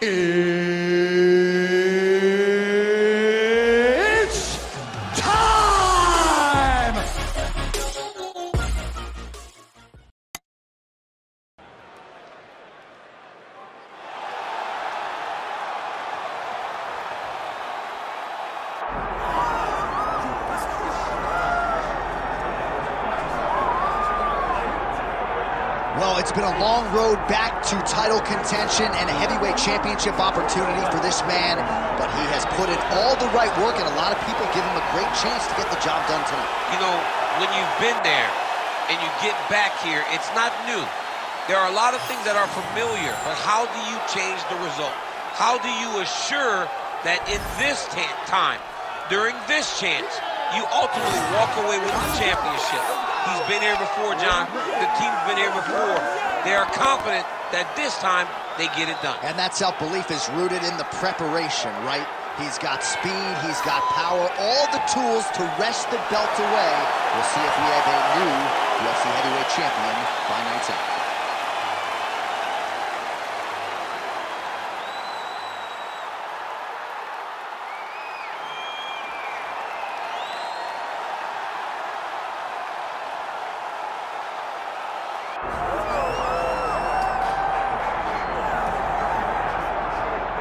It's time! Well, it's been a long road back to title contention and a heavyweight championship opportunity for this man, but he has put in all the right work, and a lot of people give him a great chance to get the job done tonight. You know, when you've been there and you get back here, it's not new. There are a lot of things that are familiar, but how do you change the result? How do you assure that in this time, during this chance, you ultimately walk away with the championship? He's been here before, John. The team's been here before. They are confident that this time they get it done. And that self-belief is rooted in the preparation, right? He's got speed, he's got power, all the tools to wrest the belt away. We'll see if we have a new UFC heavyweight champion by night's end.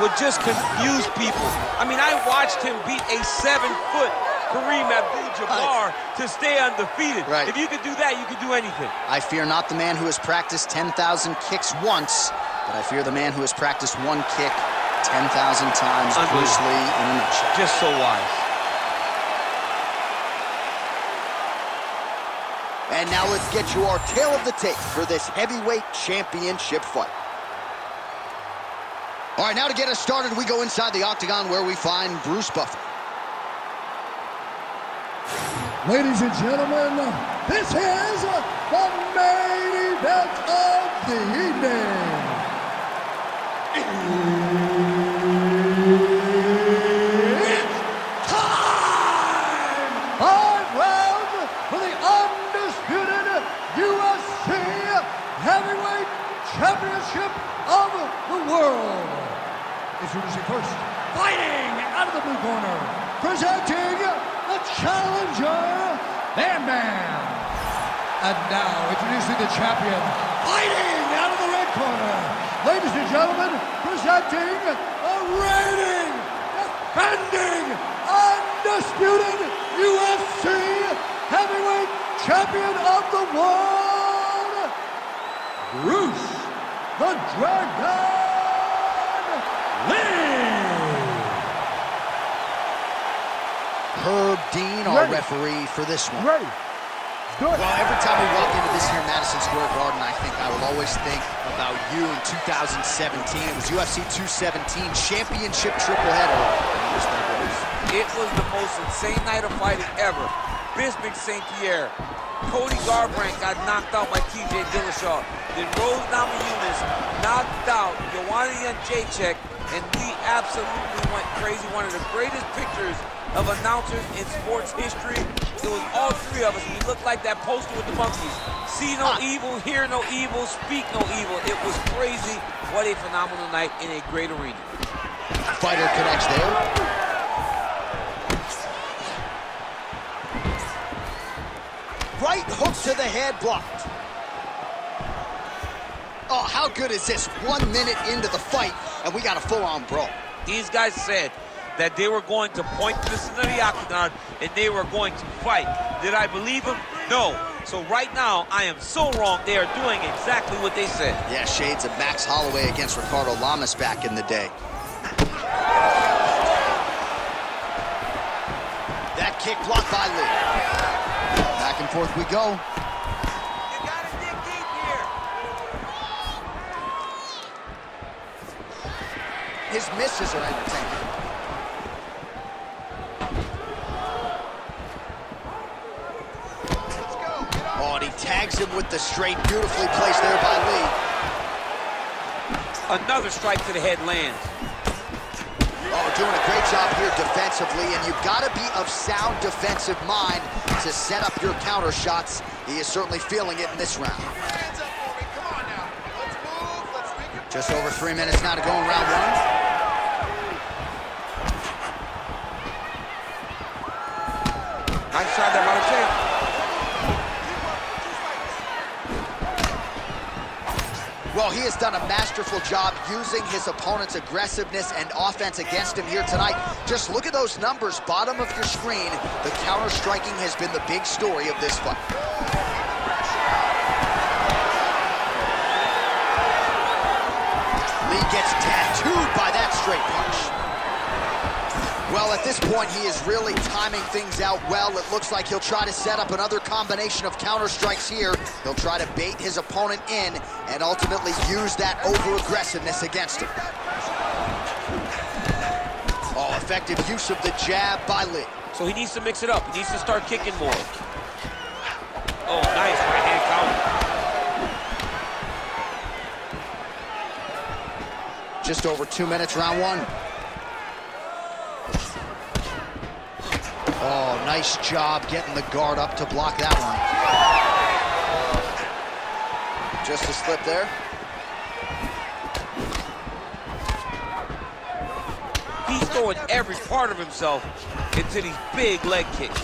would just confuse people. I mean, I watched him beat a seven-foot Kareem Abdul-Jabbar to stay undefeated. Right. If you could do that, you could do anything. I fear not the man who has practiced 10,000 kicks once, but I fear the man who has practiced one kick 10,000 times. Bruce Lee in a nutshell. Just so wise. And now let's get you our tale of the tape for this heavyweight championship fight. All right, now to get us started, we go inside the octagon where we find Bruce Buffer. Ladies and gentlemen, this is the main event of the evening. It's time! For the undisputed UFC Heavyweight Championship of the world. Introducing first, fighting out of the blue corner, presenting the challenger, Bam Bam. And now introducing the champion, fighting out of the red corner, ladies and gentlemen, presenting the reigning, defending, undisputed UFC heavyweight champion of the world, Bruce the Dragon 15, our Ready. referee for this one. Ready. Good. Well, every time we walk into this here Madison Square Garden, I think I will always think about you in 2017. It was UFC 217 championship triple header. It was the most insane night of fighting ever. Bisping St. Pierre, Cody Garbrandt got knocked out by TJ Dillashaw. Then Rose Namajunas knocked out Joanna Jędrzejczyk, and we absolutely went crazy. One of the greatest pictures of announcers in sports history. It was all three of us. We looked like that poster with the monkeys. See no ah. evil, hear no evil, speak no evil. It was crazy. What a phenomenal night in a great arena. Fighter connects there. Right hook to the head blocked. Oh, how good is this? One minute into the fight, and we got a full-on brawl. These guys said that they were going to point this into the octagon and they were going to fight. Did I believe them? No. So right now, I am so wrong. They are doing exactly what they said. Yeah, shades of Max Holloway against Ricardo Lamas back in the day. That kick blocked by Lee. Back and forth we go. You gotta dig deep here. His misses are entertaining. tags him with the straight, beautifully placed there by Lee. Another strike to the head lands. Oh, doing a great job here defensively, and you've got to be of sound defensive mind to set up your counter shots. He is certainly feeling it in this round. Just over three minutes now to go in round one. Nice shot there by the champ. Well, he has done a masterful job using his opponent's aggressiveness and offense against him here tonight. Just look at those numbers, bottom of your screen. The counter-striking has been the big story of this fight. Lee gets tattooed by that straight punch. Well, at this point, he is really timing things out well. It looks like he'll try to set up another combination of counter strikes here. He'll try to bait his opponent in and ultimately use that over-aggressiveness against him. Oh, effective use of the jab by Lee. So he needs to mix it up. He needs to start kicking more. Oh, nice right hand counter. Just over two minutes, round one. Nice job getting the guard up to block that one. Just a slip there. He's throwing every part of himself into these big leg kicks.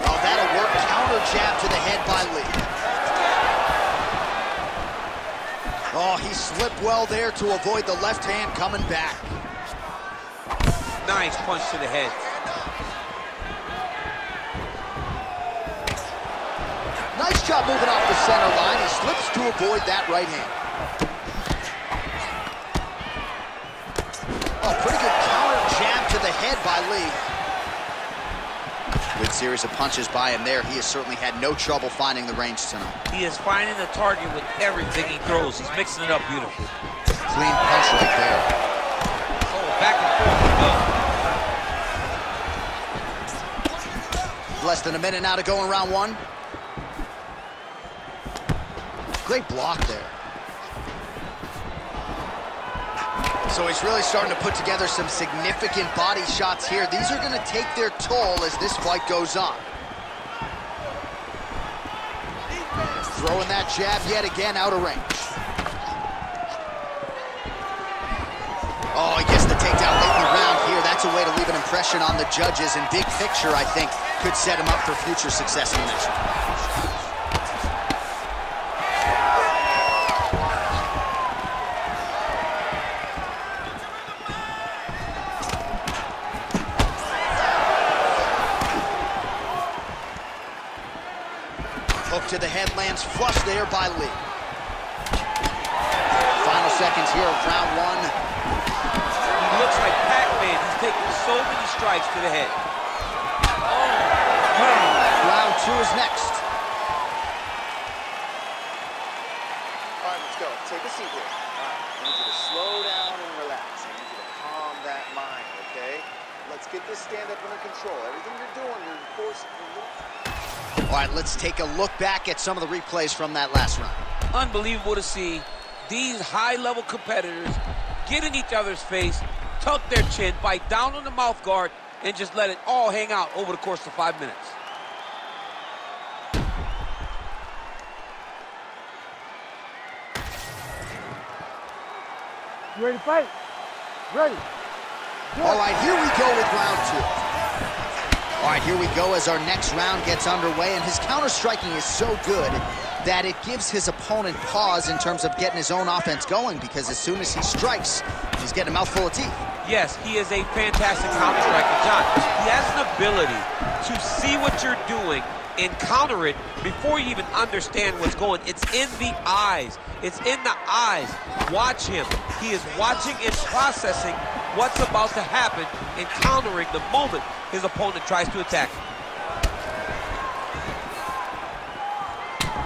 Oh, that'll work. Counter jab to the head by Lee. Oh, he slipped well there to avoid the left hand coming back. Nice punch to the head. Nice job moving off the center line. He slips to avoid that right hand. Oh, pretty good counter jab to the head by Lee. Good series of punches by him there. He has certainly had no trouble finding the range tonight. He is finding the target with everything he throws. He's mixing it up beautifully. Clean punch right there. Oh, back and forth Less than a minute now to go in round one. Great block there. So he's really starting to put together some significant body shots here. These are going to take their toll as this fight goes on. Throwing that jab yet again out of range. Oh, he gets the takedown late in the round here. That's a way to leave an impression on the judges. And big picture, I think, could set him up for future success in the next round. To the headlands, flush there by Lee. Final seconds here of round one. He looks like Pac-Man. He's taking so many strikes to the head. Oh, round two is next. All right, let's go. Take a seat here. All right, I need you to slow down and relax. I need you to calm that mind, okay? Let's get this stand-up under control. Everything you're doing, you're forcing... All right, let's take a look back at some of the replays from that last round. Unbelievable to see these high-level competitors get in each other's face, tuck their chin, bite down on the mouth guard, and just let it all hang out over the course of five minutes. You ready to fight? Ready. All right, here we go with round two. All right, here we go as our next round gets underway, and his counter-striking is so good that it gives his opponent pause in terms of getting his own offense going because as soon as he strikes, he's getting a mouthful of teeth. Yes, he is a fantastic counter striker. John, he has an ability to see what you're doing and counter it before you even understand what's going. It's in the eyes. It's in the eyes. Watch him. He is watching and processing what's about to happen and countering the moment his opponent tries to attack.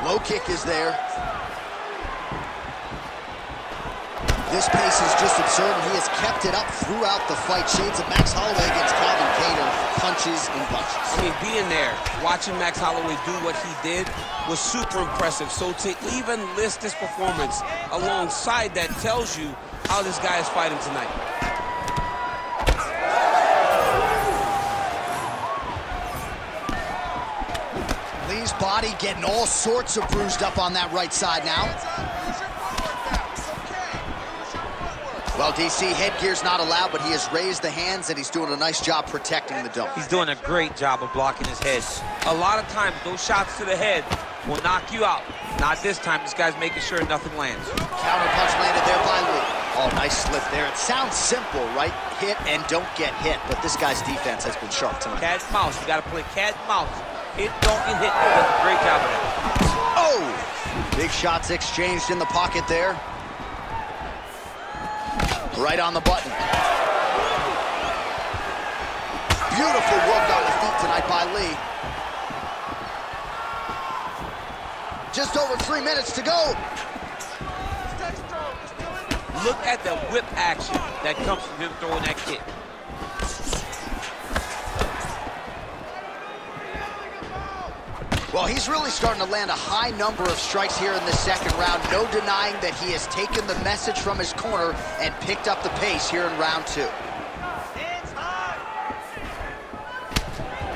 Low kick is there. This pace is just absurd, and he has kept it up throughout the fight. Shades of Max Holloway against Calvin Kattar, punches and bunches. I mean, being there, watching Max Holloway do what he did was super impressive. So to even list this performance alongside that tells you how this guy is fighting tonight. Lee's body getting all sorts of bruised up on that right side now. Well, DC, headgear's not allowed, but he has raised the hands, and he's doing a nice job protecting the dome. He's doing a great job of blocking his head. A lot of times, those shots to the head will knock you out. Not this time. This guy's making sure nothing lands. Counter punch landed there by Lee. Oh, nice slip there. It sounds simple, right? Hit and don't get hit, but this guy's defense has been sharp tonight. Cat and mouse. You got to play cat and mouse. Hit, don't get hit. Great job of that. Oh! Big shots exchanged in the pocket there. Right on the button. Beautiful work on the feet tonight by Lee. Just over three minutes to go. Look at the whip action that comes from him throwing that kick. Well, he's really starting to land a high number of strikes here in the second round. No denying that he has taken the message from his corner and picked up the pace here in round two.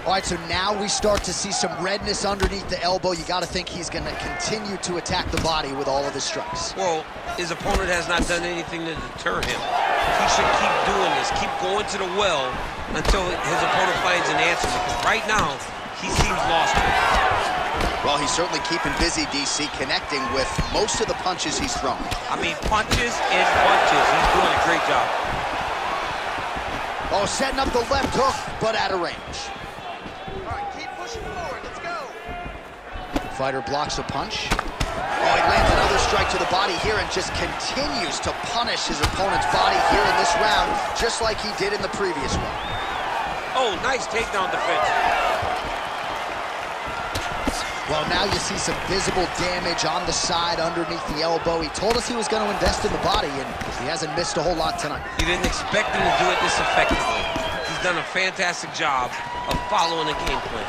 All right, so now we start to see some redness underneath the elbow. You got to think he's going to continue to attack the body with all of his strikes. Well, his opponent has not done anything to deter him. He should keep doing this, keep going to the well until his opponent finds an answer. Because right now, he seems lost. Well, he's certainly keeping busy, DC, connecting with most of the punches he's thrown. I mean, punches and punches. He's doing a great job. Oh, setting up the left hook, but out of range. All right, keep pushing forward. Let's go. Fighter blocks a punch. Oh, he lands another strike to the body here and just continues to punish his opponent's body here in this round, just like he did in the previous one. Oh, nice takedown defense. Well, now you see some visible damage on the side underneath the elbow. He told us he was going to invest in the body, and he hasn't missed a whole lot tonight. You didn't expect him to do it this effectively. He's done a fantastic job of following the game plan.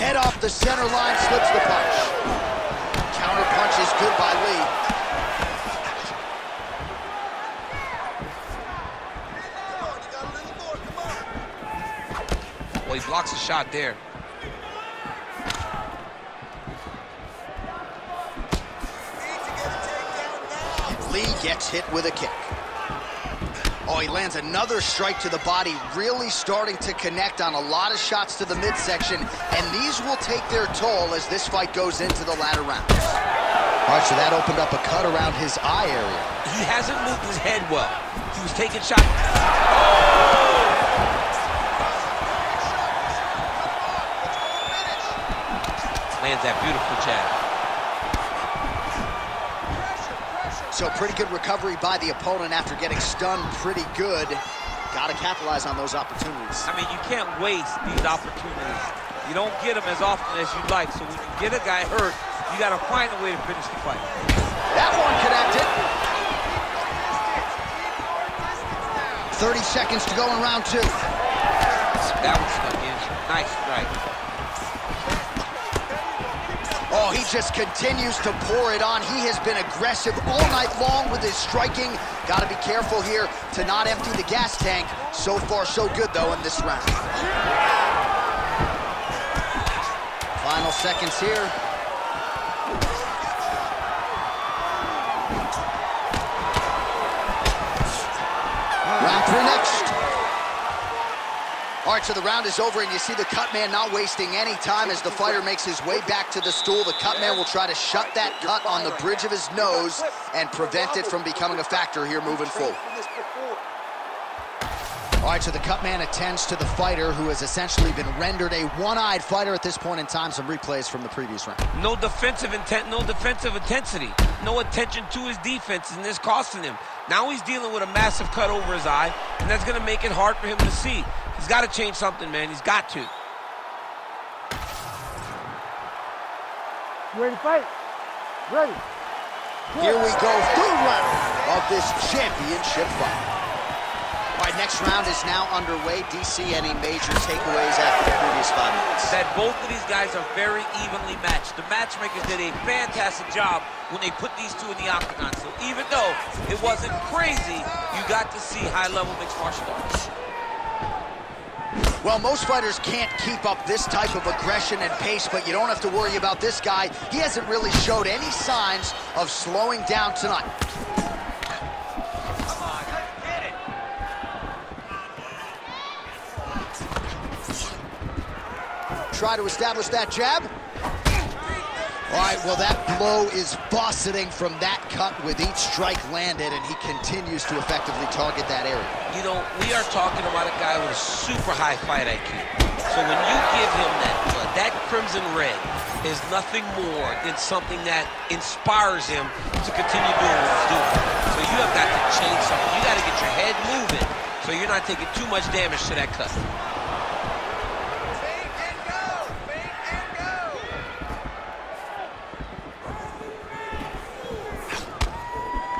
Head off the center line, slips the punch. Counter punch is good by Lee. Well, he blocks a shot there. Lee gets hit with a kick. Oh, he lands another strike to the body, really starting to connect on a lot of shots to the midsection, and these will take their toll as this fight goes into the latter rounds. All right, so that opened up a cut around his eye area. He hasn't moved his head well. He was taking shots. Oh! Lands that beautiful jab. So pretty good recovery by the opponent after getting stunned pretty good. Got to capitalize on those opportunities. I mean, you can't waste these opportunities. You don't get them as often as you'd like. So when you get a guy hurt, you got to find a way to finish the fight. That one connected. 30 seconds to go in round two. That was stuck in. Nice strike. Oh, he just continues to pour it on. He has been aggressive all night long with his striking. Got to be careful here to not empty the gas tank. So far, so good, though, in this round. Final seconds here. All right, so the round is over, and you see the cut man not wasting any time as the fighter makes his way back to the stool. The cut man will try to shut that cut on the bridge of his nose and prevent it from becoming a factor here moving forward. All right, so the cut man attends to the fighter who has essentially been rendered a one-eyed fighter at this point in time. Some replays from the previous round. No defensive intent, no defensive intensity. No attention to his defense, and this costing him. Now he's dealing with a massive cut over his eye, and that's going to make it hard for him to see. He's got to change something, man. He's got to. You ready to fight? Ready. Here we go, third round of this championship fight. All right, next round is now underway. DC, any major takeaways after the previous five minutes? That both of these guys are very evenly matched. The matchmakers did a fantastic job when they put these two in the octagon. So even though it wasn't crazy, you got to see high-level mixed martial arts. Well, most fighters can't keep up this type of aggression and pace, but you don't have to worry about this guy. He hasn't really showed any signs of slowing down tonight. Try to establish that jab. All right, well, that blow is buffeting from that cut with each strike landed, and he continues to effectively target that area. You know, we are talking about a guy with a super high fight IQ. So when you give him that blood, that crimson red is nothing more than something that inspires him to continue doing what he's doing. So you have got to change something. You got to get your head moving so you're not taking too much damage to that cut.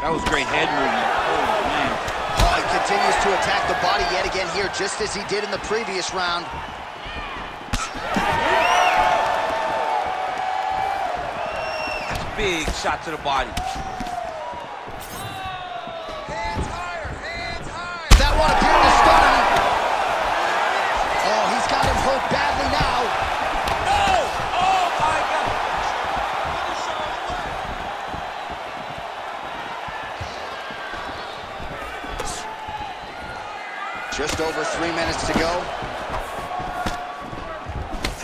That was great head movement. Oh, man. Oh, he continues to attack the body yet again here, just as he did in the previous round. Big shot to the body. That one appeared to stun him. Oh, he's got him hurt badly now. Oh! Oh, my God! Three minutes to go.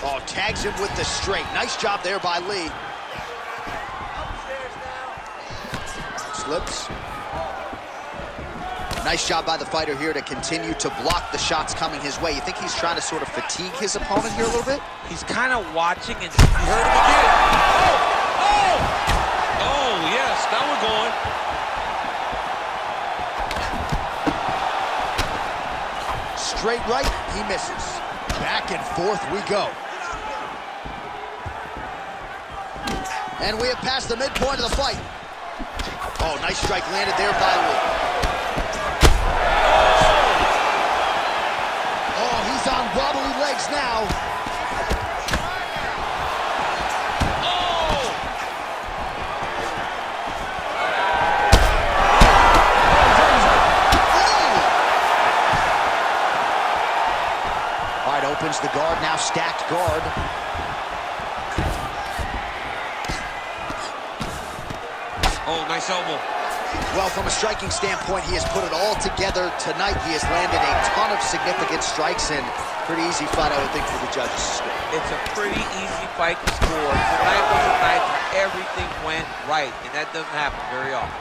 Oh, tags him with the straight. Nice job there by Lee. Slips. Nice job by the fighter here to continue to block the shots coming his way. You think he's trying to sort of fatigue his opponent here a little bit? He's kind of watching and you heard him again. Oh! Oh! Oh, yes, now we're going. Straight right, he misses. Back and forth we go. And we have passed the midpoint of the fight. Oh, nice strike landed there by Lee. Oh, he's on wobbly legs now. The guard, now stacked guard. Oh, nice elbow. Well, from a striking standpoint, he has put it all together tonight. He has landed a ton of significant strikes and pretty easy fight, I would think, for the judges to score. It's a pretty easy fight to score. Tonight was a night where everything went right, and that doesn't happen very often.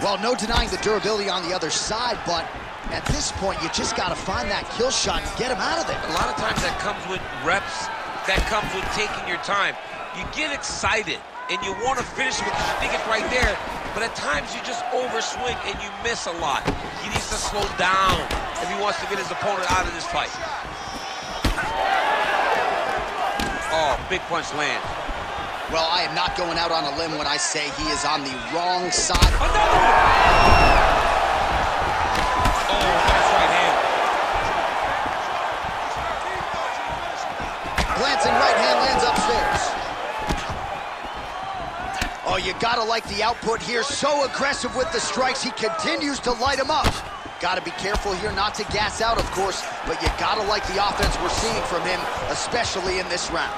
Well, no denying the durability on the other side, but at this point, you just got to find that kill shot and get him out of there. A lot of times that comes with reps, that comes with taking your time. You get excited, and you want to finish it because you think it's right there, but at times you just overswing and you miss a lot. He needs to slow down if he wants to get his opponent out of this fight. Oh, big punch lands. Well, I am not going out on a limb when I say he is on the wrong side. Another one! You gotta like the output here. So aggressive with the strikes. He continues to light him up. Gotta be careful here not to gas out, of course, but you gotta like the offense we're seeing from him, especially in this round.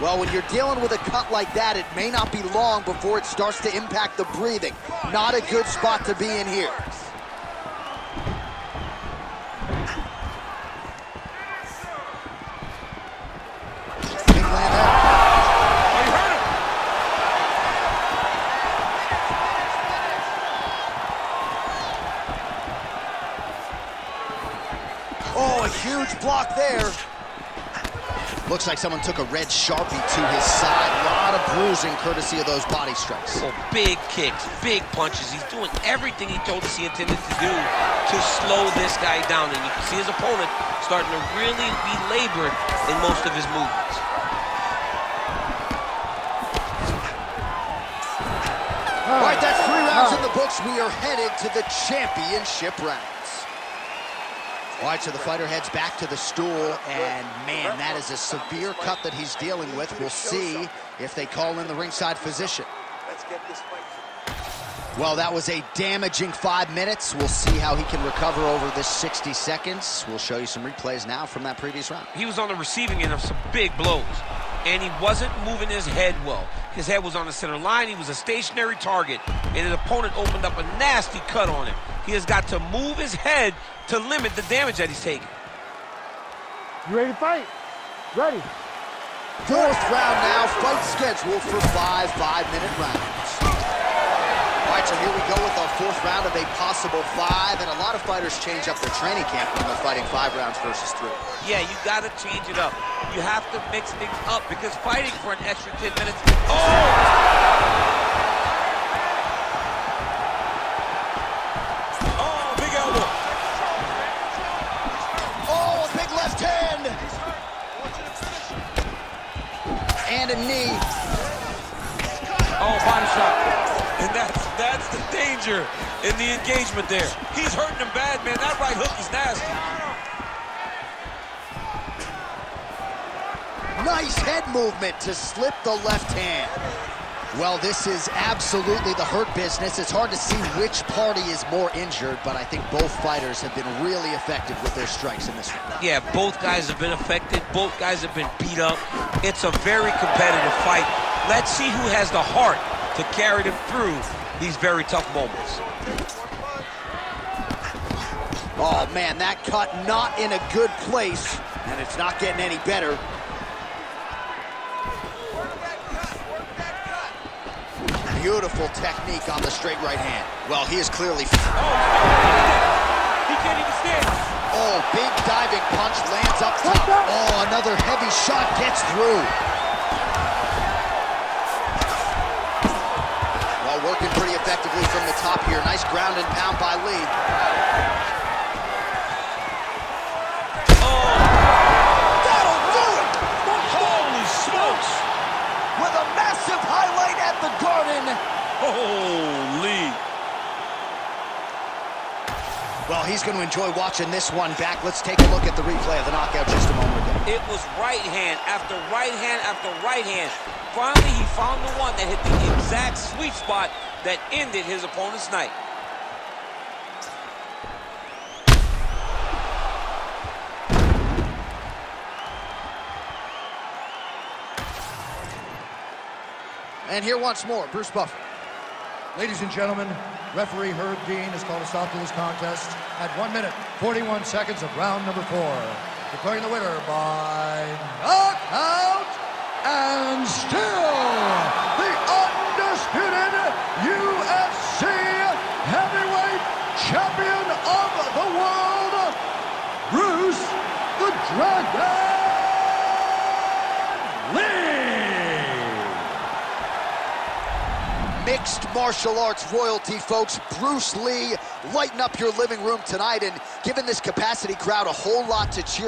Well, when you're dealing with a cut like that, it may not be long before it starts to impact the breathing. Not a good spot to be in here. Big land there. Oh, you hurt him. Oh, a huge block there. Looks like someone took a red Sharpie to his side. A lot of bruising courtesy of those body strikes. Oh, big kicks, big punches. He's doing everything he told us he intended to do to slow this guy down. And you can see his opponent starting to really be labored in most of his movements. All right, that's three rounds in the books. We are headed to the championship rounds. All right, so the fighter heads back to the stool, and man, that is a severe cut that he's dealing with. We'll see if they call in the ringside physician. Let's get this fight. Well, that was a damaging five minutes. We'll see how he can recover over this 60 seconds. We'll show you some replays now from that previous round. He was on the receiving end of some big blows, and he wasn't moving his head well. His head was on the center line. He was a stationary target, and his opponent opened up a nasty cut on him. He has got to move his head to limit the damage that he's taking. You ready to fight? Ready. Fourth round now, fight scheduled for five five-minute rounds. All right, so here we go with our fourth round of a possible five, and a lot of fighters change up their training camp when they're fighting five rounds versus three. Yeah, you got to change it up. You have to mix things up because fighting for an extra 10 minutes. Oh! Danger in the engagement there. He's hurting him bad, man. That right hook is nasty. Nice head movement to slip the left hand. Well, this is absolutely the hurt business. It's hard to see which party is more injured, but I think both fighters have been really effective with their strikes in this one. Yeah, both guys have been affected. Both guys have been beat up. It's a very competitive fight. Let's see who has the heart to carry them through these very tough moments. Oh, man, that cut not in a good place, and it's not getting any better. Beautiful technique on the straight right hand. Well, he is clearly... Oh, He can't even stand. Oh, big diving punch lands up top. Oh, another heavy shot gets through. Top here. Nice ground and pound by Lee. Oh, that'll do it! Holy smokes! With a massive highlight at the Garden. Holy! Well, he's going to enjoy watching this one back. Let's take a look at the replay of the knockout just a moment ago. It was right hand after right hand after right hand. Finally, he found the one that hit the exact sweet spot that ended his opponent's night. And here once more, Bruce Buffer. Ladies and gentlemen, referee Herb Dean has called a stop to this contest at 1 minute, 41 seconds of round number four. Declaring the winner by knockout and still the undisputed UFC heavyweight champion of the world, Bruce the Dragon mixed martial arts royalty, folks. Bruce Lee, lighten up your living room tonight and giving this capacity crowd a whole lot to cheer